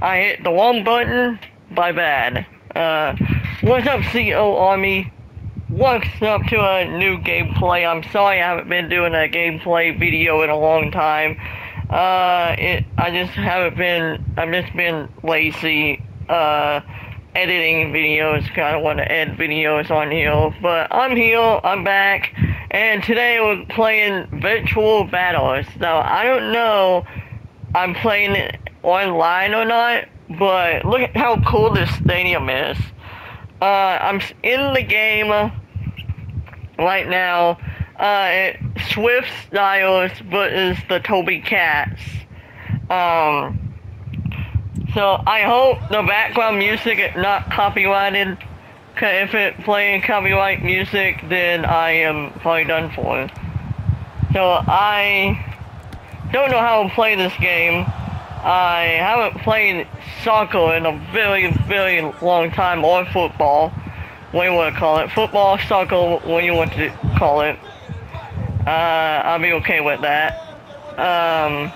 I hit the wrong button. My bad. Uh, what's up, CO Army? What's up to a new gameplay? I'm sorry I haven't been doing a gameplay video in a long time. Uh, it, I just haven't been, I've just been lazy, uh, editing videos, kinda want to edit videos on here, but I'm here, I'm back, and today we're playing Volta Battles. Now, I don't know I'm playing it online or not, but look at how cool this stadium is. Uh, I'm in the game right now. Uh, it, Swift Styles versus the Toby Cats. Um, so I hope the background music is not copyrighted. Cause if it playing copyright music, then I am probably done for. So I don't know how to play this game. I haven't played soccer in a very, very long time, or football. What you want to call it? Football, soccer, what you want to call it? Uh, I'll be okay with that. Um,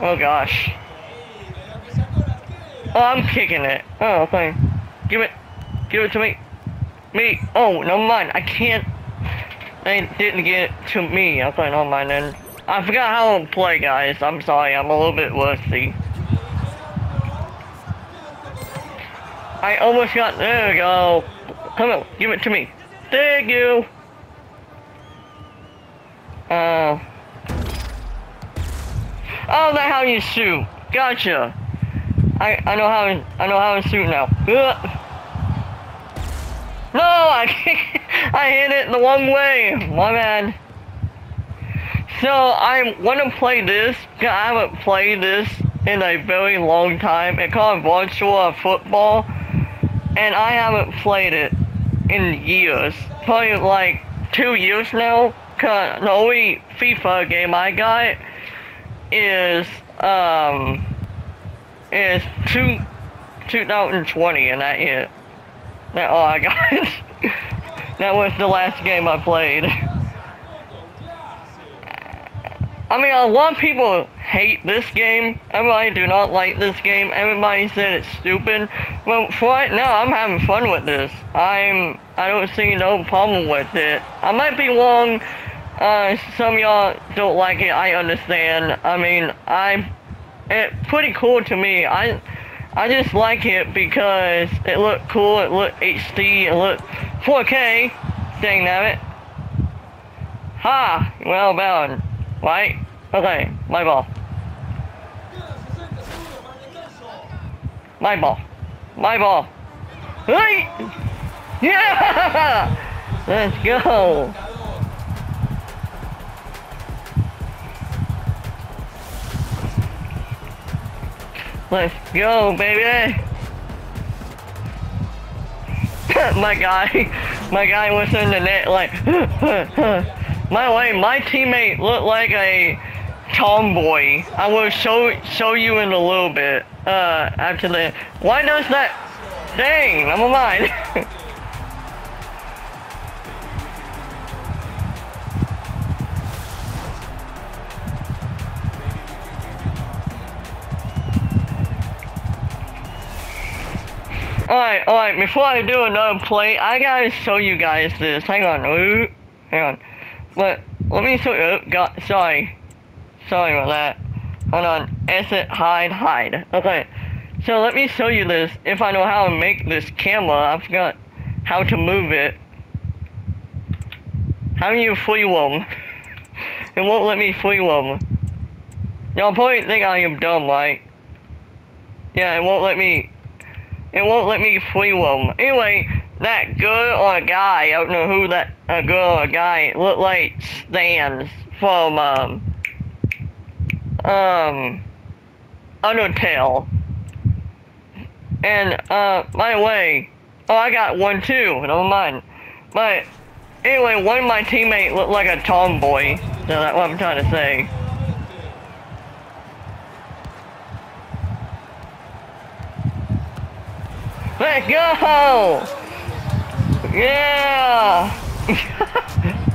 oh gosh. Oh, I'm kicking it. Oh, okay. Give it, give it to me. Me. Oh, never mind. I can't. They didn't get it to me. Okay, never mind then. I forgot how to play, guys. I'm sorry. I'm a little bit rusty. I almost got. There we go. Come on, give it to me. Thank you. Uh. Oh, that's how you shoot. Gotcha. I I know how I know how to shoot now. Ugh. No, I I hit it the wrong way. My bad. So I want to play this. I haven't played this in a very long time. It's called Volta football, and I haven't played it in years. Probably like two years now. Cause the only FIFA game I got is um is two 2020, and that is that all I got. that was the last game I played. I mean, a lot of people hate this game. Everybody do not like this game. Everybody said it's stupid. Well, for right now, I'm having fun with this. I'm, I don't see no problem with it. I might be wrong. Uh, some y'all don't like it. I understand. I mean, I, it's pretty cool to me. I, I just like it because it looked cool. It looked HD. It looked 4K. Dang it. Ha! Well done. Right? Okay, my ball. My ball. My ball. Hey! Yeah! Let's go! Let's go, baby! my guy, my guy was in the net like, my way, my teammate looked like a tomboy. I will show show you in a little bit. Uh, after the, why does that? Dang, never mind. Alright, alright, before I do another play, I gotta show you guys this. Hang on, hang on. Let, let me show you, got, sorry. Sorry about that. Hold on, exit, hide, hide. Okay, so let me show you this. If I know how to make this camera, I forgot how to move it. How do you free roam? it won't let me free roam. Y'all probably think I am dumb, right? Yeah, it won't let me it won't let me free roam. Anyway, that girl or guy, I don't know who that a girl or guy look like Sans from um um Undertale. And uh by the way, oh I got one too, never mind. But anyway, one of my teammates looked like a tomboy. So that's what I'm trying to say. Let's go! Yeah!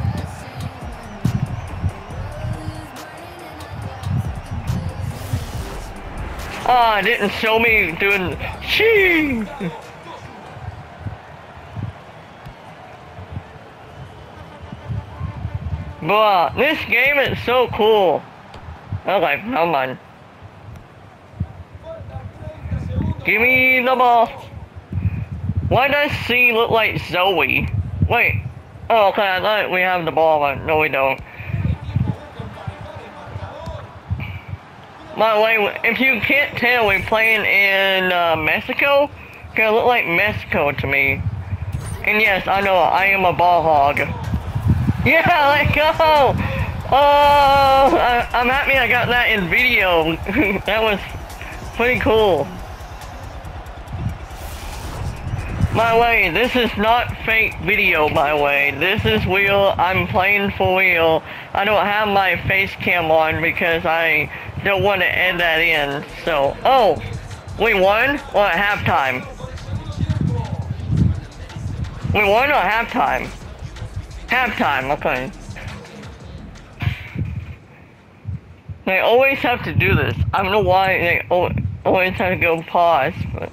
Ah, didn't show me doing. Shee. Bruh, this game is so cool. Okay, never mind. Give me the ball. Why does C look like Zoey? Wait. Oh, okay, I thought we have the ball, but no we don't. By the way, if you can't tell, we're playing in uh, Mexico. Cause it look like Mexico to me. And yes, I know, I am a ball hog. Yeah, let go! Oh, I, I'm happy I got that in video. that was pretty cool. My way, this is not fake video, by the way. This is real. I'm playing for real. I don't have my face cam on because I don't want to add that in. So, oh, we won? Well, at halftime. We won at halftime. Halftime, okay. They always have to do this. I don't know why they always have to go pause, but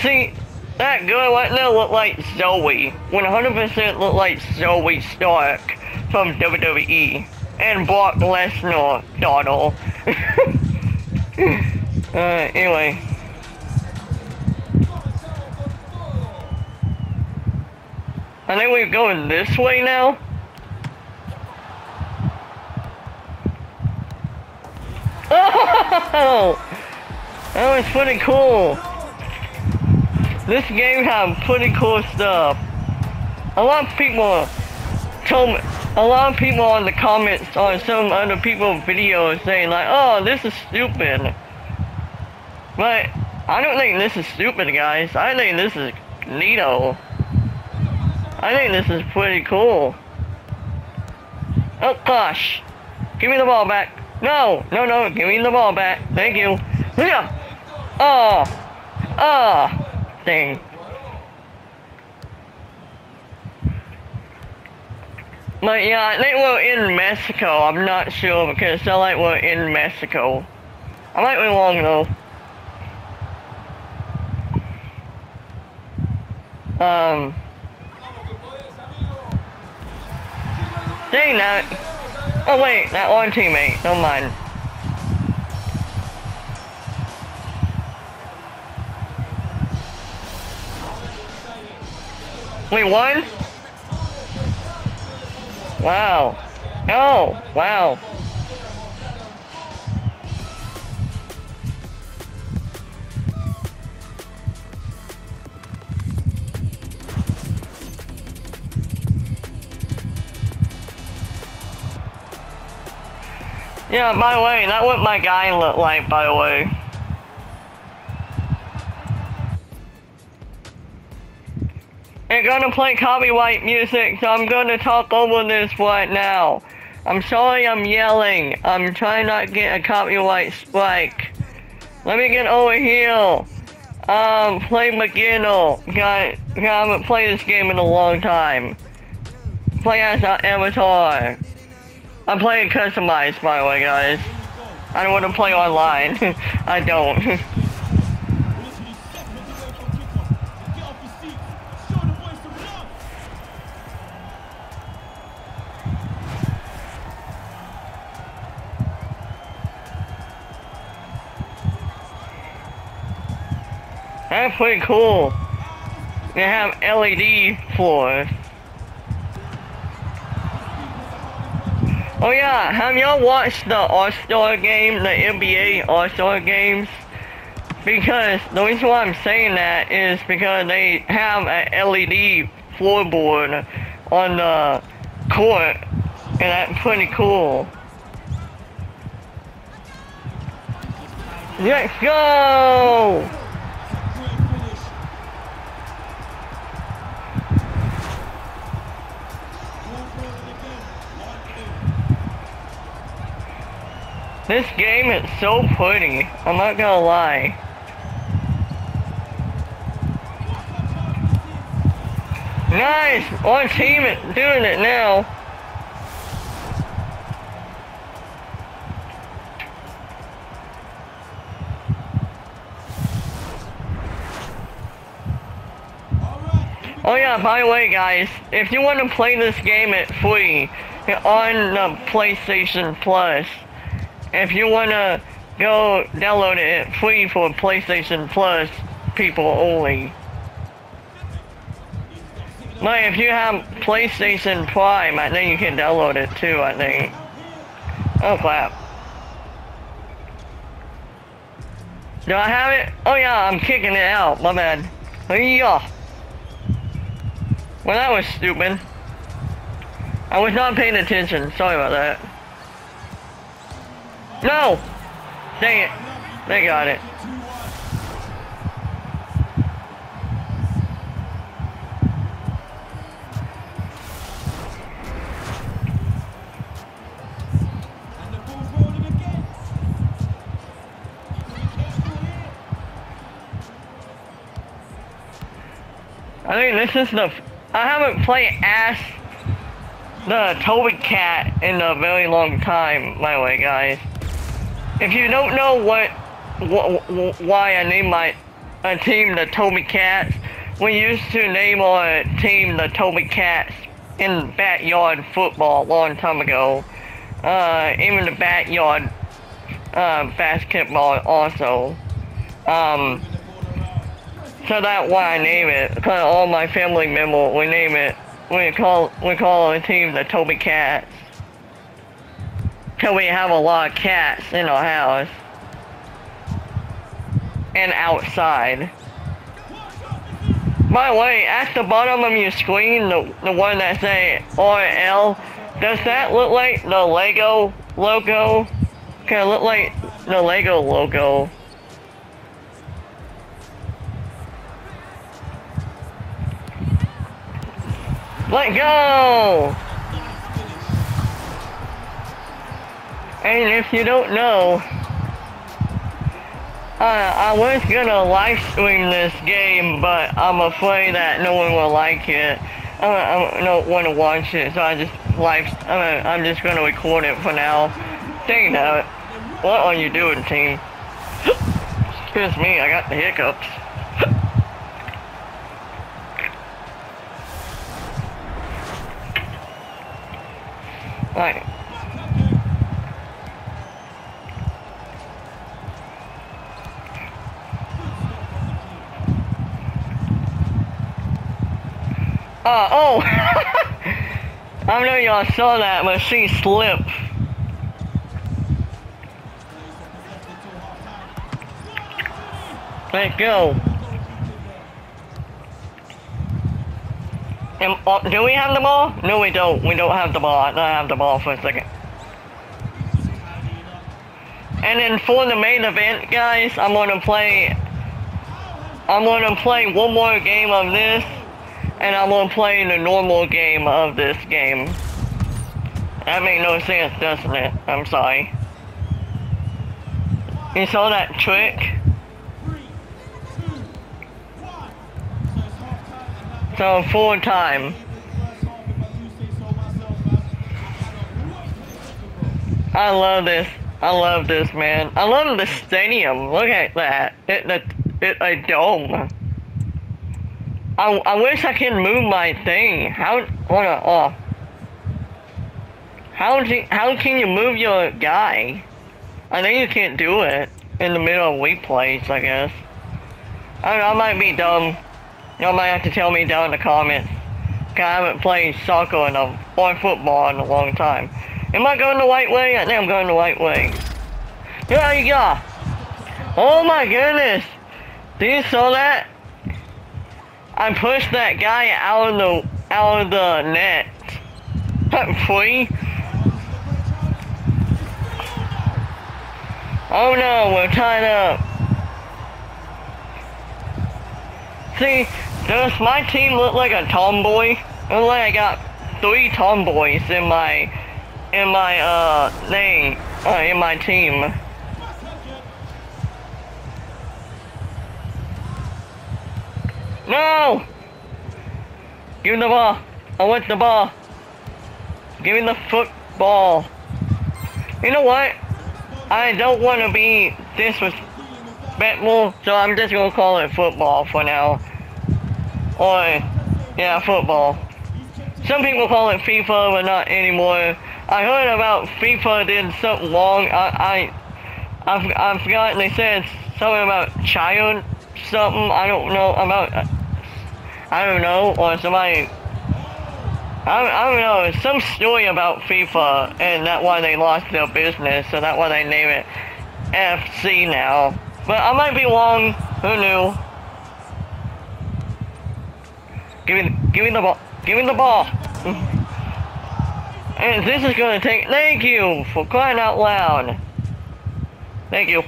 see, that girl right now look like Zoey. 100% look like Zoey Stark from WWE. And Brock Lesnar, Donald. uh, anyway. I think we're going this way now. Oh! That was pretty cool. This game has pretty cool stuff. A lot of people told me, a lot of people on the comments on some other people's videos saying like, oh, this is stupid. But I don't think this is stupid, guys. I think this is neato. I think this is pretty cool. Oh gosh. Give me the ball back. No, no, no, give me the ball back. Thank you. Yeah. Oh. Oh thing. But yeah, I think we're in Mexico. I'm not sure because I like we're in Mexico. I might be wrong though. Um. Dang that. Oh wait, that one teammate. Don't mind. We won? Wow. Oh, wow. Yeah, by the way, that what my guy looked like, by the way. Gonna play copyright music, so I'm gonna talk over this right now. I'm sorry I'm yelling. I'm trying not to get a copyright strike. Let me get over here. Um, play McGinnell. Got, I haven't played this game in a long time. Play as an avatar. I'm playing customized, by the way, guys. I don't want to play online. I don't. That's pretty cool. They have LED floors. Oh yeah, have y'all watched the All-Star game, the NBA All-Star games? Because the reason why I'm saying that is because they have an LED floorboard on the court, and that's pretty cool. Let's go! This game is so pretty. I'm not gonna lie. Nice! on team is doing it now. Oh yeah, by the way guys, if you want to play this game at free, on the PlayStation Plus, if you want to go download it free for PlayStation Plus people only. But if you have PlayStation Prime, I think you can download it too, I think. Oh crap. Do I have it? Oh yeah, I'm kicking it out, my bad. Yeah. Well, that was stupid. I was not paying attention. Sorry about that. No! Dang it. They got it. I think this is the I haven't played as the Toby Cat in a very long time, by the way, guys. If you don't know what, wh why I named my a team the Toby Cats, we used to name our team the Toby Cats in backyard football a long time ago. Uh, even the backyard uh, basketball also. Um, so that's why I name it. Cause all my family members, we name it. We call we call our team the Toby Cats. Cause we have a lot of cats in our house. And outside. By the way, at the bottom of your screen, the, the one that say RL, does that look like the Lego logo? Can it look like the Lego logo? Let go! And if you don't know, uh, I was gonna live stream this game, but I'm afraid that no one will like it. I, I don't want to watch it, so I just live. I'm, I'm just gonna record it for now. Dang it! What are you doing, team? Excuse me, I got the hiccups. Right. Uh, oh! I don't know y'all saw that, but she slipped. Let's go. And, uh, do we have the ball? No, we don't. We don't have the ball. I don't have the ball for a second. And then for the main event, guys, I'm gonna play. I'm gonna play one more game of this, and I'm gonna play the normal game of this game. That makes no sense, doesn't it? I'm sorry. You saw that trick? So full time. I love this. I love this, man. I love the stadium. Look at that. It, it, it a dome. I, I wish I could move my thing. How, hold on, oh. How, how can you move your guy? I think you can't do it in the middle of weak plays, I guess. I don't know, I might be dumb. Y'all might have to tell me down in the comments. Cause I haven't played soccer in a, or football in a long time. Am I going the right way? I think I'm going the right way. There you go. Oh my goodness. Do you saw that? I pushed that guy out of the out of the net. Free. Oh no, we're tied up. See, does my team look like a tomboy? Like I got three tomboys in my in my uh thing uh, in my team. No! Give me the ball. I want the ball. Give me the football. You know what? I don't want to be disrespectful, so I'm just gonna call it football for now. Or Yeah, football. Some people call it FIFA, but not anymore. I heard about FIFA did something wrong. I, I, I, I forgot they said something about child something. I don't know about. Uh, I don't know, or somebody. I, I don't know. Some story about FIFA, and that's why they lost their business. So that's why they name it FC now. But I might be wrong. Who knew? Give me, give me the ball. Give me the ball. And this is gonna take. Thank you for crying out loud. Thank you.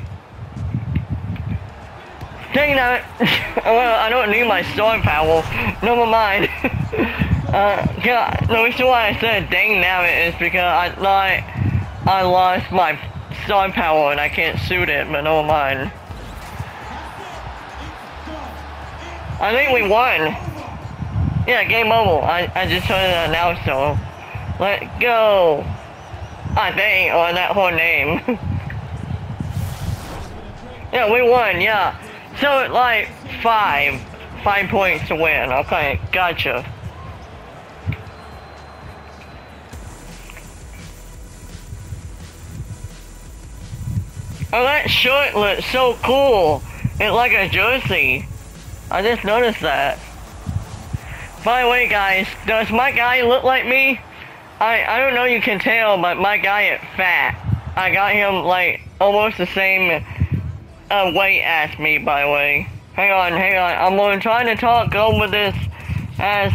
Dang it! well, I don't need my sword power. Never mind. uh, God, the reason why I said dang nabbit is because I I lost my storm power and I can't shoot it, but never mind. I think we won. Yeah, game over. I, I just heard it now, so. Let go. I think, or that whole name. yeah, we won, yeah. So, like, five. Five points to win. Okay, gotcha. Oh, that shirt looks so cool. It's like a jersey. I just noticed that. By the way, guys, does my guy look like me? I I don't know you can tell, but my guy is fat. I got him like almost the same uh, weight as me, by the way. Hang on, hang on. I'm going to try to talk over this as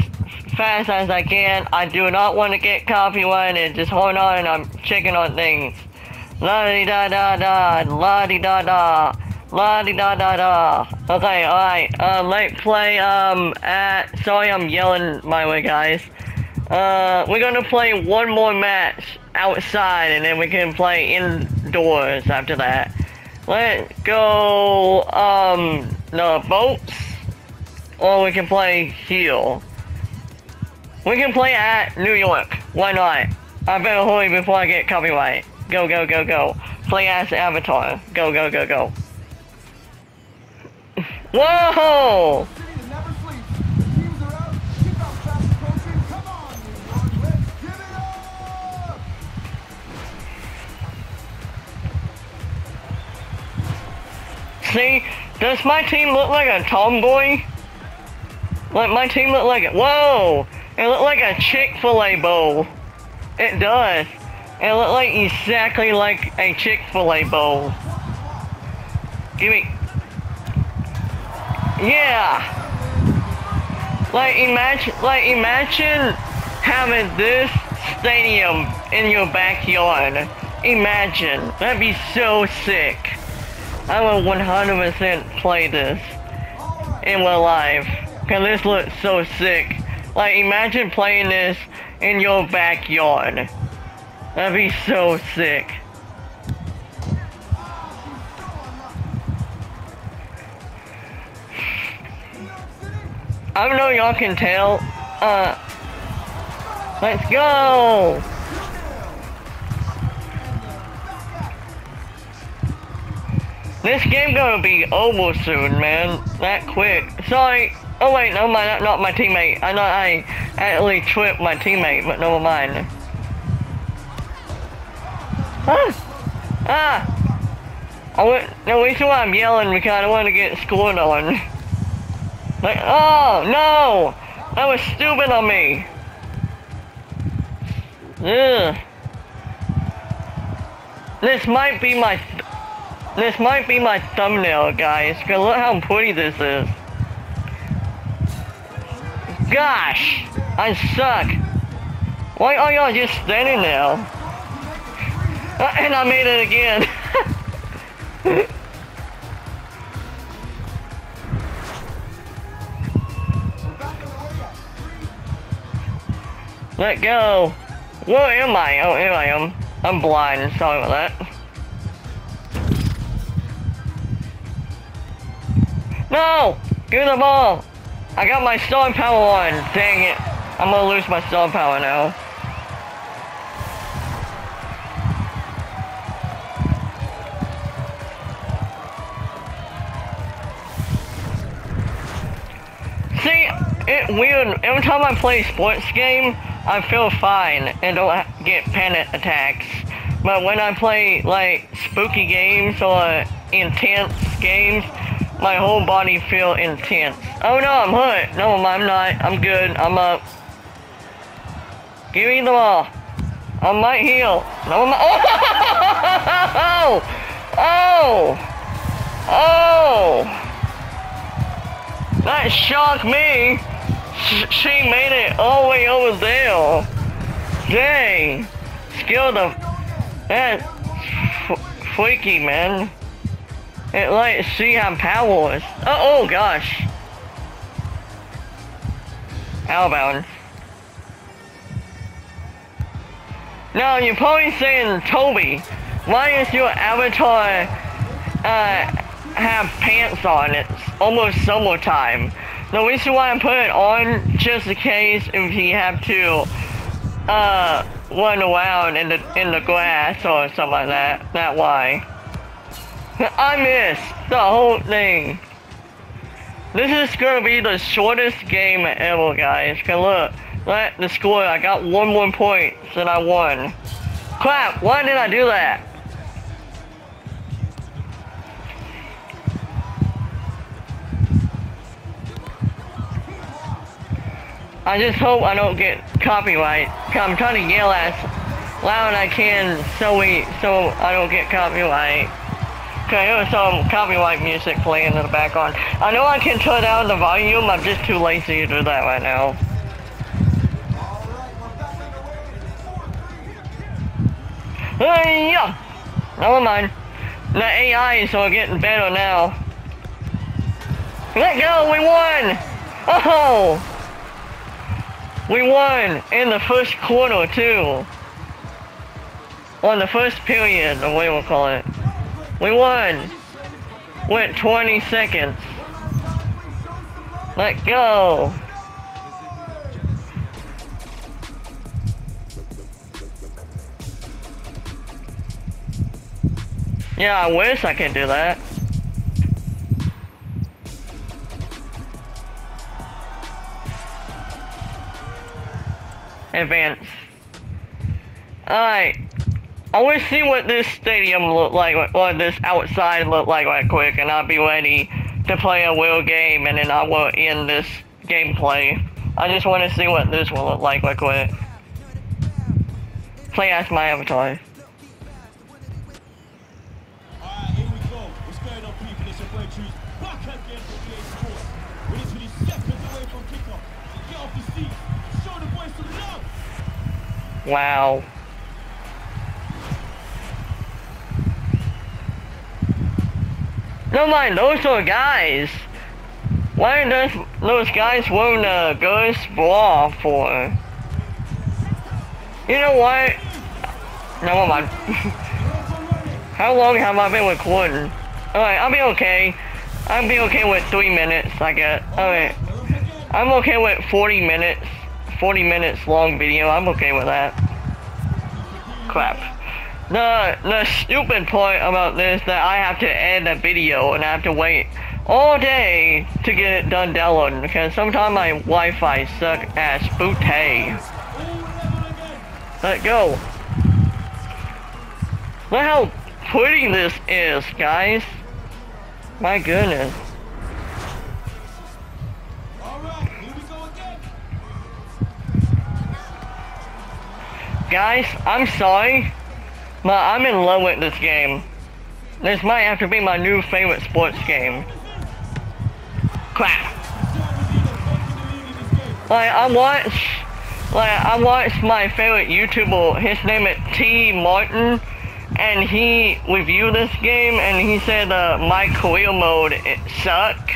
fast as I can. I do not want to get copyrighted. Just hold on, and I'm checking on things. La di da da da, la di da da. La di da da da. Okay, alright. Um, let's play, um, at. Sorry I'm yelling my way, guys. Uh, we're gonna play one more match outside and then we can play indoors after that. Let's go, um, the boats. Or we can play here. We can play at New York. Why not? I better hurry before I get copyright. Go, go, go, go. Play as Avatar. Go, go, go, go. Whoa! See, does my team look like a tomboy? Like my team look like it. Whoa! It look like a Chick-fil-A bowl. It does. It look like exactly like a Chick-fil-A bowl. Give me. Yeah. Like imagine, like imagine having this stadium in your backyard. Imagine. That'd be so sick. I will 100% play this in real life. Cause this looks so sick. Like imagine playing this in your backyard. That'd be so sick. I don't know y'all can tell. Uh, let's go! This game gonna be over soon, man. That quick. Sorry. Oh wait, no, my not my teammate. I know I actually tripped my teammate, but never mind. Ah! Ah! I went. No, reason why I'm yelling because I want to get scored on. Like, oh no! That was stupid on me. Ugh. This might be my this might be my thumbnail, guys, because look how pretty this is. Gosh, I suck. Why are y'all just standing there? Uh, and I made it again. Let go. Where am I? Oh, here I am. I'm blind. Sorry about that. No! Give the ball! I got my star power on. Dang it. I'm gonna lose my star power now. See, it weird. Every time I play a sports game, I feel fine and don't get panic attacks. But when I play like spooky games or intense games, my whole body feel intense. Oh no, I'm hurt. No, I'm not. I'm good. I'm up. Give me the ball. I might heal. No, I'm not. Oh! Oh! Oh! That shocked me. She made it all the way over there. Dang. Skilled of... That's freaky, man. It like see how power is. Oh, oh gosh. Outbound. Now you're probably saying, Toby, why is your avatar uh, have pants on? It's almost summertime. The reason why I put it on, just in case if you have to uh, run around in the in the grass or something like that. That why. I missed the whole thing. This is gonna be the shortest game ever, guys. Cause look, look the score. I got one more point and I won. Crap! Why did I do that? I just hope I don't get copyright. I'm trying to yell as loud as I can so we so I don't get copyright. Okay, there was some copyright music playing in the background. I know I can turn down the volume, I'm just too lazy to do that right now. Yeah. Never mind. The AIs are getting better now. Let go, we won! Oh! We won in the first quarter too. On the first period, or what we'll call it. We won. Went 20 seconds. Let go. Yeah, I wish I could do that. advance. Alright. I want to see what this stadium look like, what this outside look like right quick, and I'll be ready to play a real game, and then I will end this gameplay. I just want to see what this will look like right quick. Play as my avatar. Wow. No mind, those are guys. Why are those, guys wearing a ghost bra for? You know what? Never mind. How long have I been recording? Alright, I'll be okay. I'll be okay with three minutes, I guess. Alright. I'm okay with 40 minutes. 40 minutes long video, I'm okay with that. Crap. The, the stupid part about this that I have to end a video and I have to wait all day to get it done downloading because sometimes my Wi-Fi suck ass bootay. Let go. Look how pretty this is, guys. My goodness. Guys, I'm sorry, but I'm in love with this game. This might have to be my new favorite sports game. Crap. Like, I watch, like, I watched my favorite YouTuber, his name is T. Martin, and he reviewed this game, and he said uh, my career mode, it sucked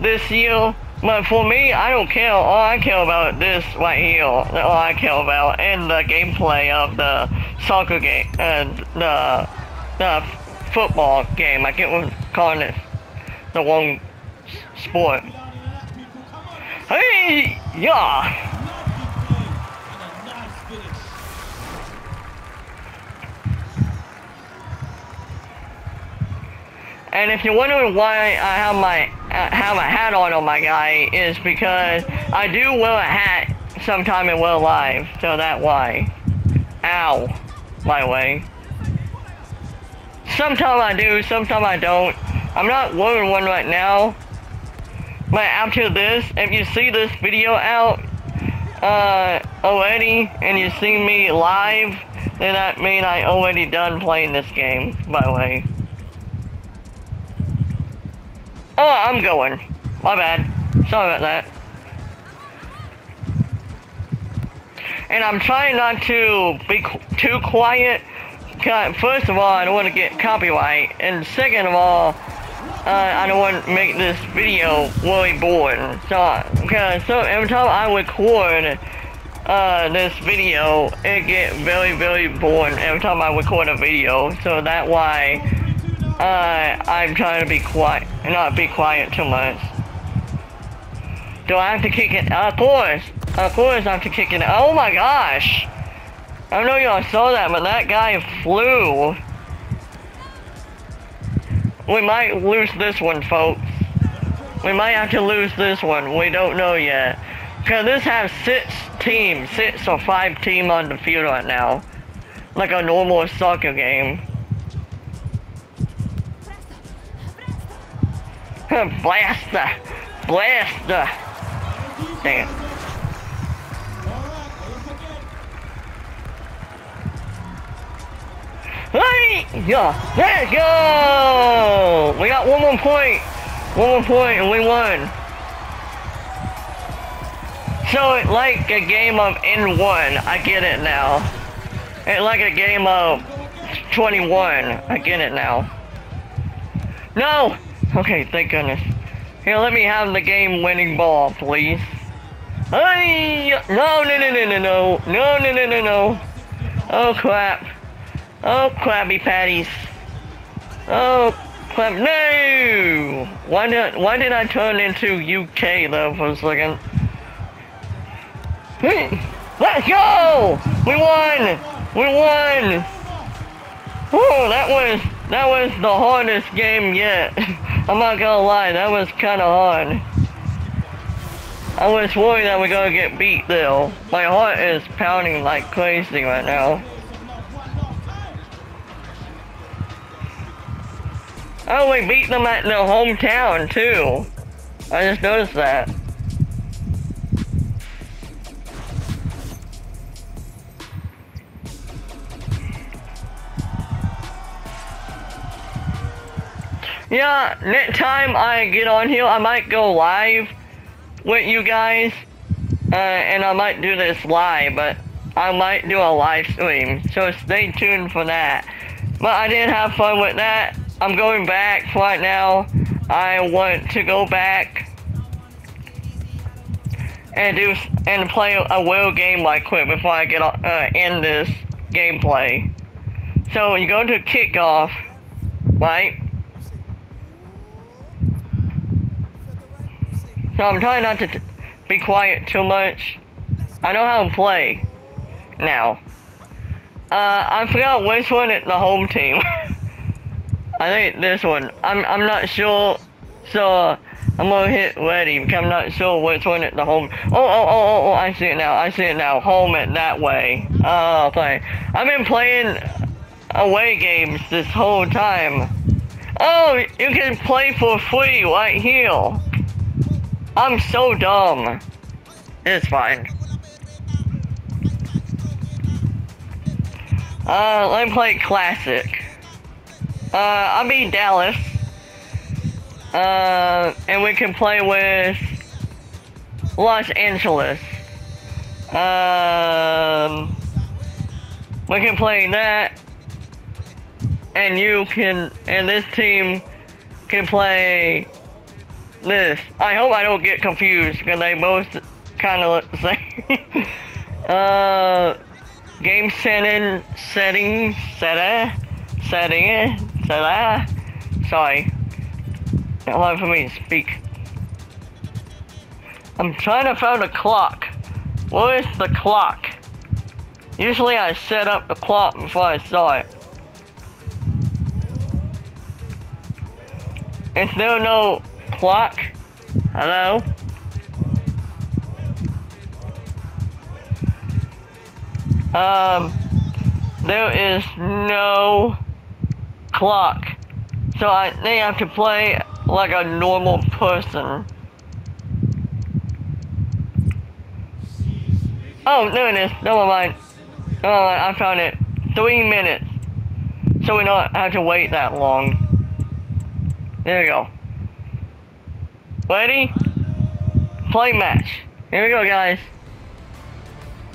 this year. But for me, I don't care. All I care about this right here. All I care about and the gameplay of the soccer game and the the football game. I get calling it the one sport. Hey, yeah. And if you're wondering why I have my uh, have a hat on on my guy is because I do wear a hat sometime in real life, so that why. Ow, my way. Sometimes I do, sometimes I don't. I'm not wearing one right now. But after this, if you see this video out uh, already and you see me live, then that means I already done playing this game, by the way. Oh, I'm going. My bad. Sorry about that. And I'm trying not to be too quiet. First of all, I don't want to get copyright. And second of all, uh, I don't want to make this video really boring. So, because so every time I record uh, this video, it get very, very boring every time I record a video. So that why uh, I'm trying to be quiet, and not be quiet too much. Do I have to kick it? Of course, of course I have to kick it. Oh my gosh! I know y'all saw that, but that guy flew. We might lose this one, folks. We might have to lose this one. We don't know yet. Because this has six teams, six or five team on the field right now. Like a normal soccer game. Blaster! Blaster! It. Hey! Yeah, you go! We got one more point. One more point and we won. So it's like a game of N1. I get it now. It's like a game of 21. I get it now. No! Okay, thank goodness. Here, let me have the game winning ball, please. Hey! No, no, no, no, no, no. No, no, no, no, no. Oh, crap. Oh, Krabby Patties. Oh, crap. No! Why did, why did I turn into UK, though, for a second? Hmm. Let's go! We won! We won! Oh, that was, that was the hardest game yet. I'm not gonna lie, that was kinda hard. I was worried that we're gonna get beat, though. My heart is pounding like crazy right now. Oh, we beat them at their hometown, too. I just noticed that. Yeah, next time I get on here, I might go live with you guys. Uh, and I might do this live, but I might do a live stream. So stay tuned for that. But I did have fun with that. I'm going back right now. I want to go back and do and play a real game like quick before I get uh, end this gameplay. So you go to kickoff, right? So I'm trying not to be quiet too much. I know how to play now. Uh, I forgot which one is the home team. I think this one. I'm I'm not sure. So uh, I'm gonna hit ready because I'm not sure which one at the home. Oh oh oh oh oh! I see it now. I see it now. Home it that way. Oh, okay. I've been playing away games this whole time. Oh, you can play for free right here. I'm so dumb. It's fine. Uh, let me play classic. Uh, I mean Dallas. Uh, and we can play with Los Angeles. Um, we can play that, and you can, and this team can play this. I hope I don't get confused because they both kind of look the same. uh, game setting, setting, setting, setting. So there, sorry, allowed for me to speak. I'm trying to find a clock. Where is the clock? Usually I set up the clock before I saw it. Is there no clock? Hello? Um, there is no clock. So I they have to play like a normal person. Oh, there it is. Never mind. Never mind, I found it. Three minutes. So we don't have to wait that long. There we go. Ready? Play match. Here we go, guys.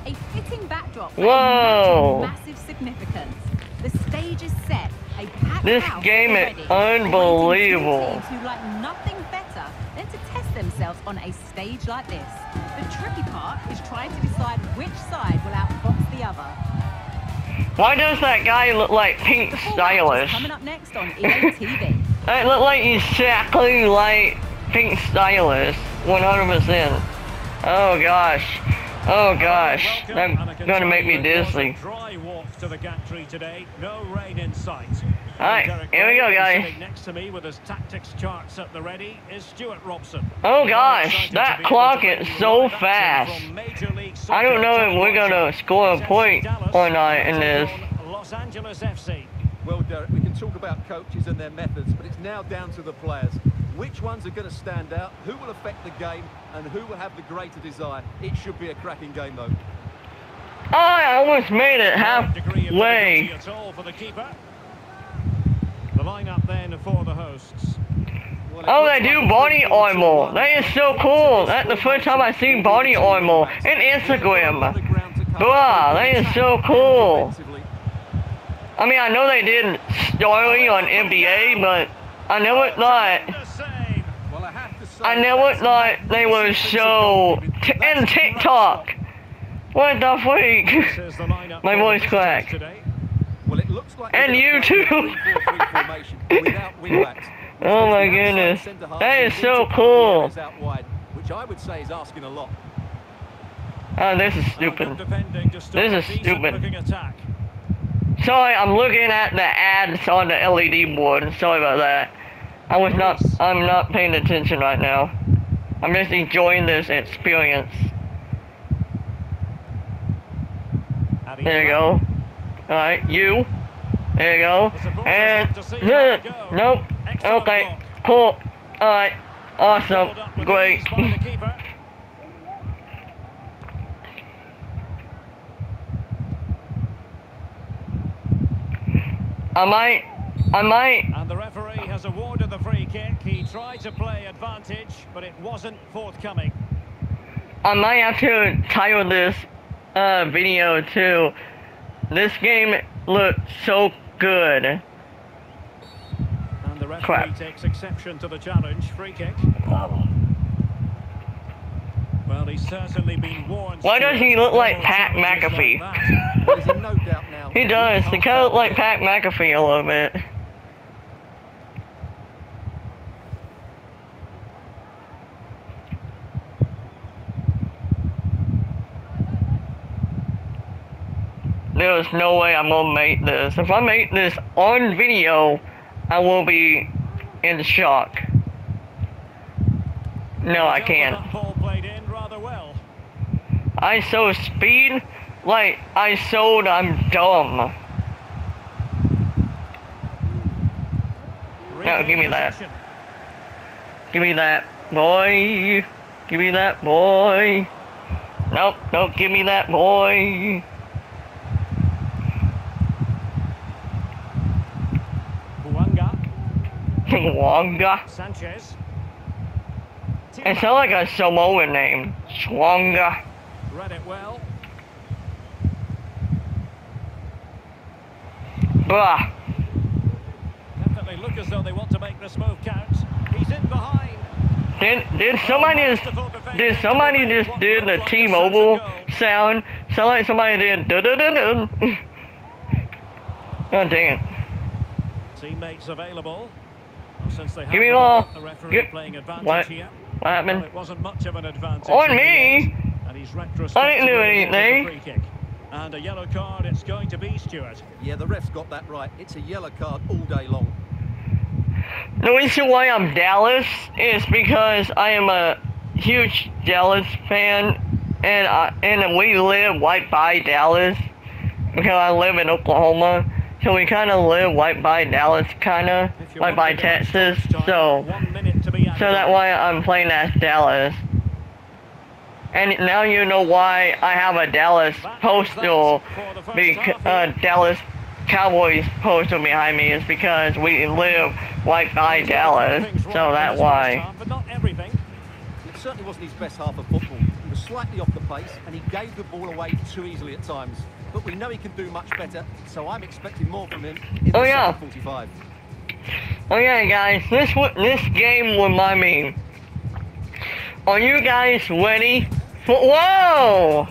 A fitting backdrop. Whoa. massive significance. The stage is set. A This game is already, awaiting two unbelievable. Who like nothing better than to test themselves on a stage like this. The tricky part is trying to decide which side will outfox the other. Why does that guy look like Pink Stylish? Coming up next on EA TV. It look like exactly like Pink Stylish. 100%. Oh gosh. Oh gosh. That's gonna make me dizzy. Dry to the gantry today. No rain in sight. Alright, here we go, guys. Next to me with his tactics charts at the ready is Stuart Robson. Oh gosh, that clock is so fast. from Major League I don't know if we're gonna score a point or not in this. Los Angeles FC. Well, Derek, we can talk about coaches and their methods, but it's now down to the players. Which ones are going to stand out, who will affect the game, and who will have the greater desire? It should be a cracking game, though. I almost made it No degree halfway. at all for the keeper. The lineup then for the hosts. Well, Oh, they do like a body armor. That is so cool. That's the first time I've seen body armor in Instagram. Bruh, that is so cool. I mean, I know they did story on NBA, but I know thought, not. I know to say, I never that's thought a they were goal. t- much TikTok. What the freak? My voice cracked. And they're you gonna play a too. 3-4-3 formation without wing-backs. Oh my goodness. That is so cool. Oh, this is stupid. This is stupid. Sorry, I'm looking at the ads on the LED board. Sorry about that. I was not, I'm not paying attention right now. I'm just enjoying this experience. There you go. Alright, you. There you go. And, uh, nope. Okay, cool. Alright, awesome. Followed up with Great. ease by the keeper. I might, I might, And the referee has awarded the free kick. He tried to play advantage, but it wasn't forthcoming. I might have to title this uh, video too. This game looked so good. And the referee Crap. takes exception to the challenge. Free kick. Well, he's certainly been warned. Why does he look like Pat challenges McAfee? like that. Well, he's in no doubt now. He does. He kind of look like Pat McAfee a little bit. There's no way I'm gonna make this. If I make this on video, I will be in shock. No, I can't. that ball played in rather well. I so speed like I sold I'm dumb. No, give me that. Give me that boy. Give me that boy. Nope, nope, give me that boy. Swanga. Sanchez. It sounds like a Samoan name. Swanga. Read it well. Bruh. Definitely look as though they want to make this move count. He's in behind. Did did somebody just did somebody just did the T-Mobile sound? Sound like somebody did da da da da. Oh dang it. Teammates available. Well, since they Give me have the ball. the referee Give- playing advantage What? here. What Well, happened? it wasn't much of an advantage. On me? End, And he's I didn't do retrospectively awarded the anything. And a yellow card it's going to be, Stuart. Yeah, the ref's got that right. It's a yellow card all day long. The reason why I'm Dallas is because I am a huge Dallas fan, and I, and we live right by Dallas because I live in Oklahoma, so we kind of live right by Dallas, kind of right by to go to Texas. time, So one minute to be so that's why I'm playing as Dallas. And now you know why I have a Dallas postal, bec- uh, Dallas Cowboys postal behind me is because we live right by Dallas. So that's why. But not everything. It certainly wasn't his best half of football. He was slightly off the pace and he gave the ball away too easily at times. But we know he can do much better, so I'm expecting more from him in the Oh, yeah. second 45. Okay, guys, this this game remind me. Are you guys ready? Whoa!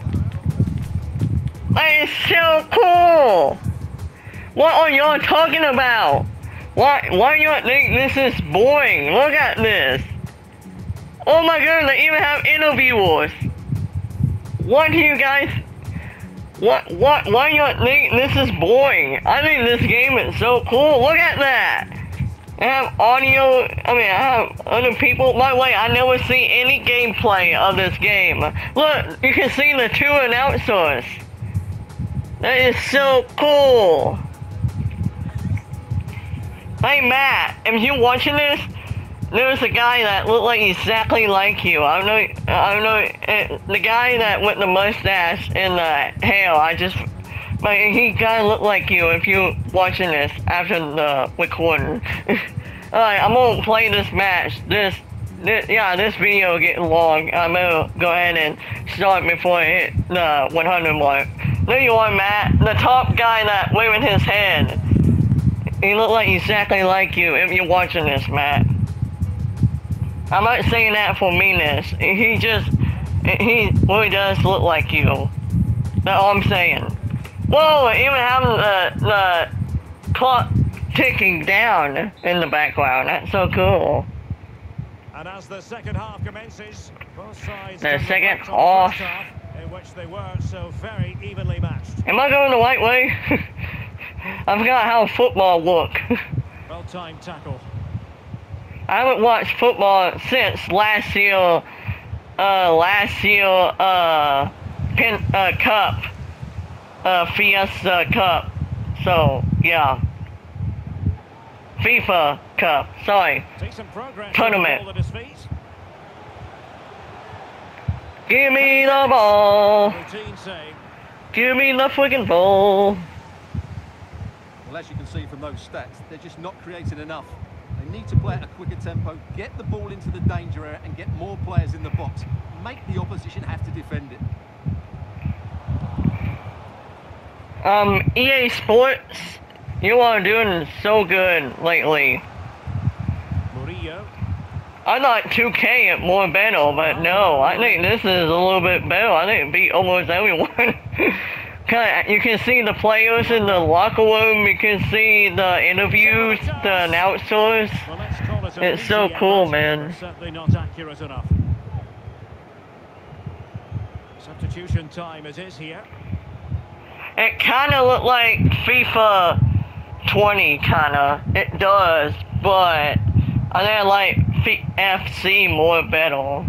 That is so cool! What are y'all talking about? Why why y'all think this is boring? Look at this. Oh my god, they even have interviewers. What do you guys what what why y'all think this is boring? I think this game is so cool. Look at that. I have audio. I mean, I have other people. By the way, I never see any gameplay of this game. Look, you can see the two announcers. That is so cool. Hey Matt, if you watching this, there's a guy that looked like exactly like you. I don't know. I don't know. uh, The guy that with the mustache and the hair. I just. But he kind of looked like you if you watching this after the recording. Alright, I'm gonna play this match. This, this, yeah, this video getting long. I'm gonna go ahead and start before I hit the 100 mark. There you are, Matt. The top guy that waving his hand. He looked like exactly like you if you're watching this, Matt. I'm not saying that for meanness. He just, he really does look like you. That's all I'm saying. Whoa, even having the, the clock ticking down in the background. That's so cool. And as the second half commences, both sides The second half. half, in which they were so very evenly matched. Am I going the right way? I forgot how football look. Well-timed tackle. I haven't watched football since last year, uh, last year, uh, pin, uh, cup, uh, Fiesta Cup. So, yeah. FIFA Cup, sorry. Tournament. with the ball at his feet. Give me the ball. Give me the freaking ball. Well, as you can see from those stats, they're just not creating enough. They need to play at a quicker tempo, get the ball into the danger area and get more players in the box. Make the opposition have to defend it. Um, EA Sports, you are doing so good lately. Murillo. I thought 2K at more better, but no, I think this is a little bit better. I think it beat almost everyone. Kinda, you can see the players in the locker room, you can see the interviews, the announcers. Well, let's call it an It's so cool, man. Certainly not accurate enough. Substitution time it is here. It kinda looked like FIFA 20, kinda. It does, but I think I like F- FC more better.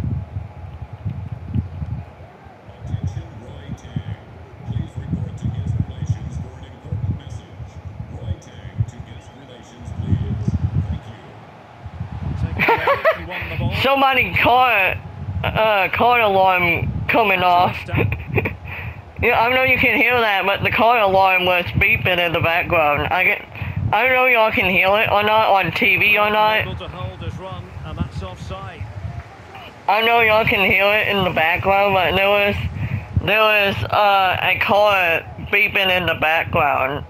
Attention Roy Tang. Please report to guest relations for an important message. Roy Tang to guest relations, please. Thank you. Take it away, he won the ball. Somebody car, uh, car alarm coming off. yeah, I know you can hear that, but the car alarm was beeping in the background. I get, I don't know y'all can hear it or not on TV or not. Able to hold his run, and that's offside. I know y'all can hear it in the background, but there was, there was uh, a car beeping in the background,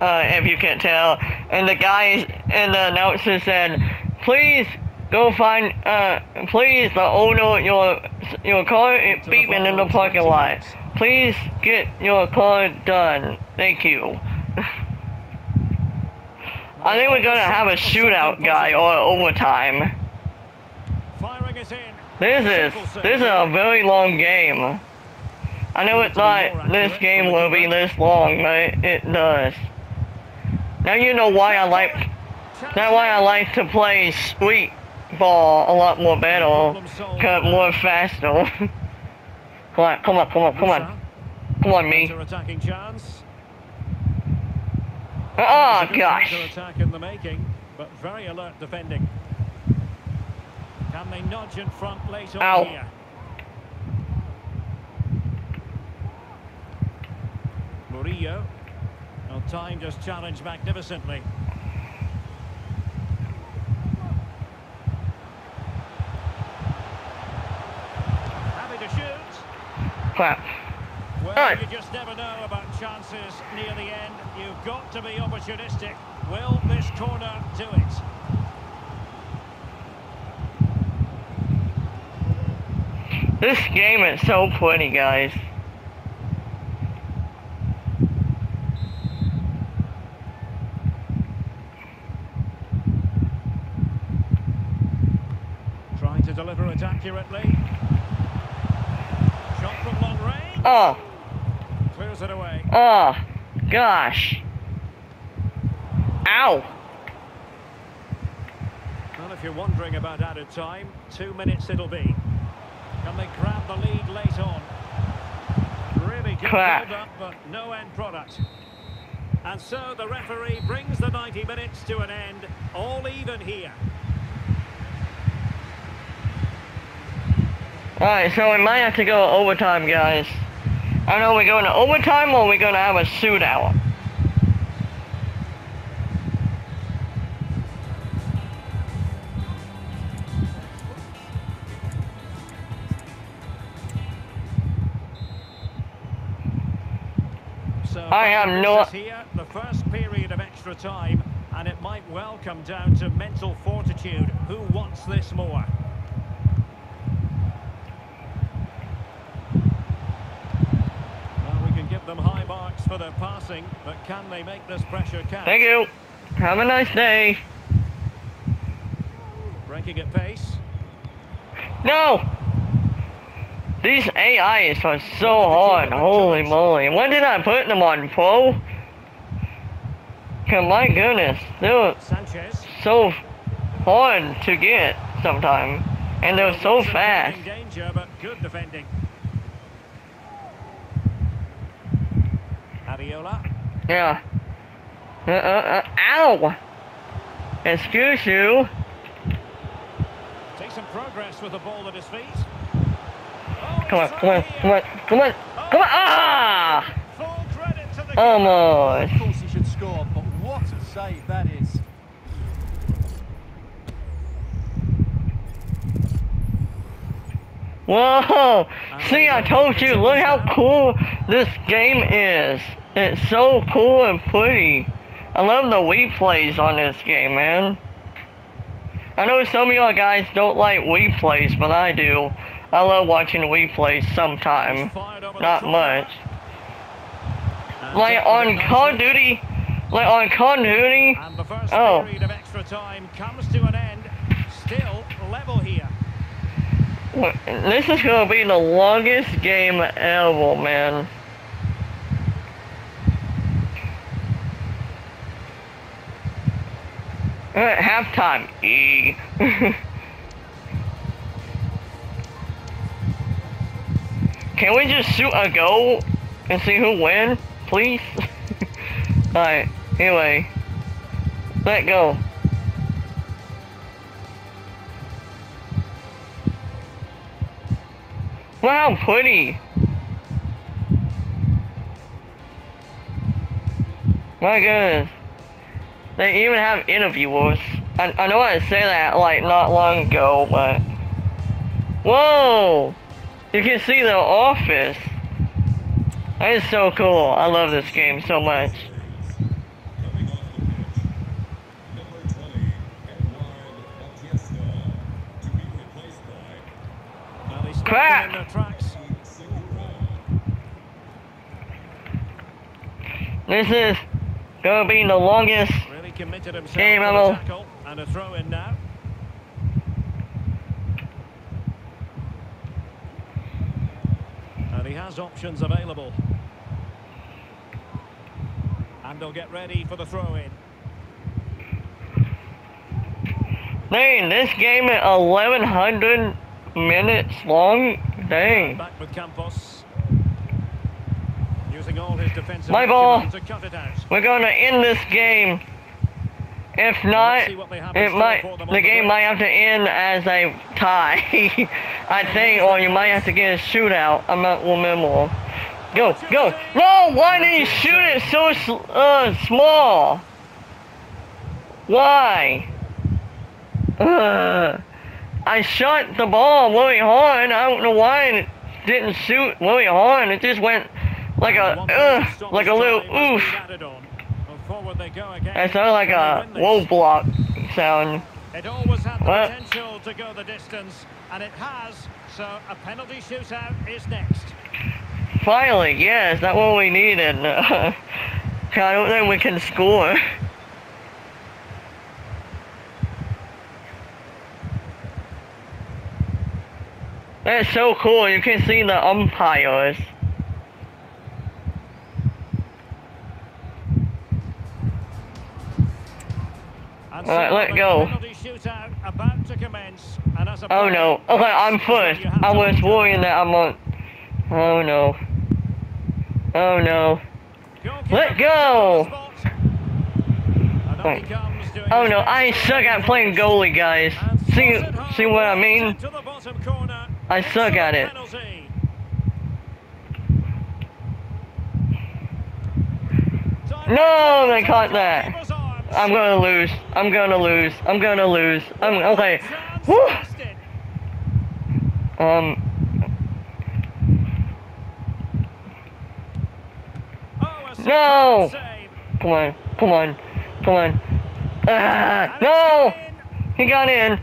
uh, if you can tell. And the guy and the announcer said, "Please go find, uh, please the owner your your car is beeping in the parking lot. Please get your card done. Thank you." I think we're gonna have a shootout guy or overtime. Firing it in. This is this is a very long game. I know it's not this game will be this long, but it does. Now you know why I like That's why I like to play sweet ball a lot more better. cut more faster. come on, come on, come on, come on. Come on, me. attacking chance. Oh, It's a good gosh. counter-attack in the making, but very alert defending. Can they nudge in front late on here? Murillo. Well, time just challenged magnificently. Happy to shoot. Well, Alright. you just never know about chances near the end. You've got to be opportunistic. Will this corner do it? This game is so pretty, guys. Trying to deliver it accurately. Shot from long range. Oh, Clears it away. oh, gosh. Ow. Well, if you're wondering about added time, two minutes it'll be. Can they grab the lead late on? Really good Crap. build-up, but no end product. And so the referee brings the 90 minutes to an end, all even here. Alright, so we might have to go overtime, guys. I don't know, are we going to overtime or are we going to have a shootout? So I am this not- here, the first period of extra time, and it might well come down to mental fortitude. Who wants this more? Well, we can give them high marks for their passing, but can they make this pressure count? Thank you. Have a nice day. Breaking at pace. No! These AIs are so hard. Holy moly. When did I put them on, Pro? 'Cause my goodness, they're Sanchez. so hard to get sometimes. And they're so fast. danger, but good defending. Aviola. Yeah. Uh, uh, uh, ow! Excuse you. Takes some progress with the ball at his feet. Oh, Come on, it's come on, come on, come on, come on. Ah! Full credit to the keeper. Almost. Of course he should score, but what a save that is. Whoa! See, I told you, look how cool this game is. It's so cool and pretty. I love the replays on this game, man. I know some of y'all guys don't like replays, but I do. I love watching replays sometime. Not much. Like on Call of. Duty, like on Call of Duty, And the first Oh. period of extra time comes to an end. Still level here. this is gonna be the longest game ever, man. Eh, halftime. E. Can we just shoot a goal and see who wins, please? Alright, anyway. Let go. Wow, pretty. My goodness. They even have interviewers. I, I know I said that like not long ago, but whoa! You can see the office. That is so cool. I love this game so much. Coming off the pitch, number 20, Eduard Bautista, to be replaced by Well, they stopped Crap. This is gonna be the longest. Committed himself Game to the tackle. And a throw in now. And he has options available. And they'll get ready for the throw in. Dang, this game is 1100 minutes long. Dang. Back with Campos. Using all his defensive My ball. to cut it out. We're gonna end this game. If not, see what they have in it might the game might have to end as a tie. I think, or you might have to get a shootout. I'm not remember. Go, go! No, why did you shoot it so uh, small? Why? Uh, I shot the ball really hard. I don't know why it didn't shoot really hard. It just went like a uh, like a little oof. Added on. Well, forward they go again. It sounded like a Can they win this? roadblock sound. It always had the What? potential to go the distance, and it has. So a penalty shootout is next. Finally, yes, that's what we needed. I don't think we can score. That's so cool. You can see the umpires. All right, let go. About to commence, and as a Oh no. Okay, I'm this is what first. I was worrying that I'm on. Oh no. Oh no. Let go. on the spot. And up he Right. comes doing Oh no, I suck at playing goalie, guys. See, throws it home see what I mean? into the bottom corner. I suck at it. No, they caught that. I'm gonna lose. I'm gonna lose. I'm gonna lose. I'm okay. Whew. Um. No. Come on. Come on. Come on. Ah, no! He got in.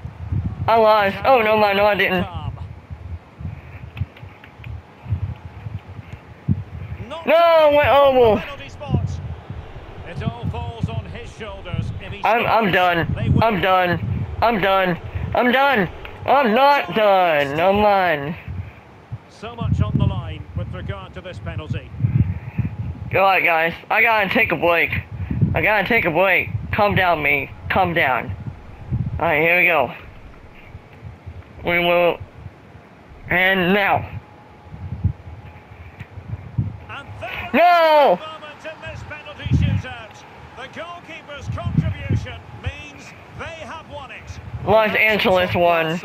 I lost. Oh no, my no, I didn't. No, went over. penalty spot. It all falls on his shoulders. If he I'm I'm done. I'm done. I'm done. I'm done. I'm not done. Come on. So much on the line with regard to this penalty. Alright guys, I gotta take a break. I gotta take a break. Calm down me. Calm down. Alright, here we go. We will and now. And No! the in this penalty shootout. The goalkeeper's contribution means they have won it. Los Angeles won.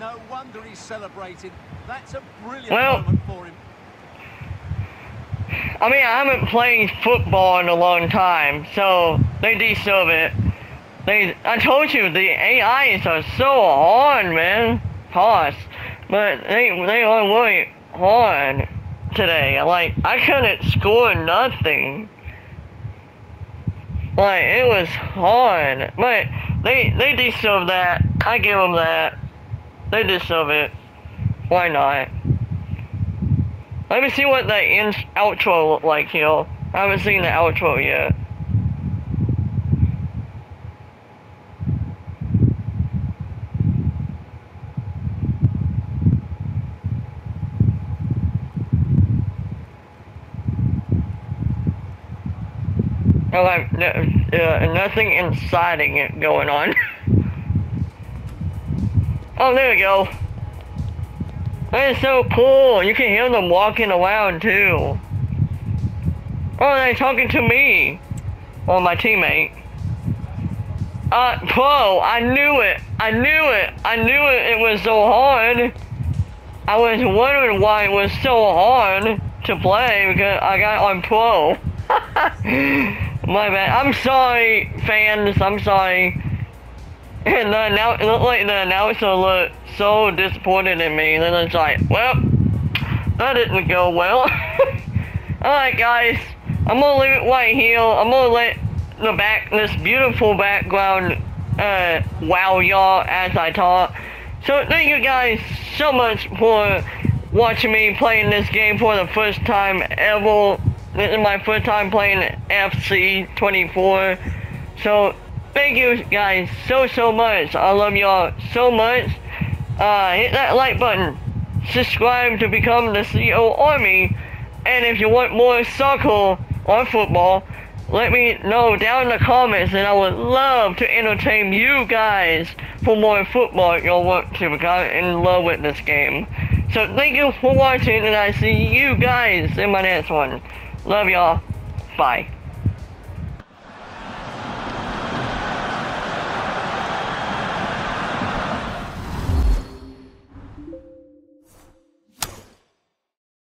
No wonder he's celebrating. That's a brilliant Well- moment for him. I mean, I haven't played football in a long time, so they deserve it. They, I told you, the AIs are so hard, man. Hard. But they, they are really hard today. Like, I couldn't score nothing. Like, it was hard. But they, they deserve that. I give them that. They deserve it. Why not? Let me see what the in outro look like here. I haven't seen the outro yet. Like, uh, nothing inciting it going on. oh, there we go. That is so cool. You can hear them walking around too. Oh, they're talking to me. Well, my teammate. Uh, Pro, I knew it. I knew it. I knew it. It was so hard. I was wondering why it was so hard to play because I got on Pro. my bad. I'm sorry, fans. I'm sorry. And annou- it looked like the announcer looked so disappointed in me. And then it's like, well, that didn't go well. Alright, guys. I'm gonna leave it right here. I'm gonna let the back, this beautiful background, uh, wow y'all as I talk. So thank you guys so much for watching me playing this game for the first time ever. This is my first time playing FC 24. So thank you guys so so much. I love y'all so much. Uh, hit that like button. Subscribe to become the CO Army. And if you want more soccer or football, let me know down in the comments and I would love to entertain you guys for more football y'all want to I'm in love with this game. So thank you for watching and I see you guys in my next one. Love y'all. Bye.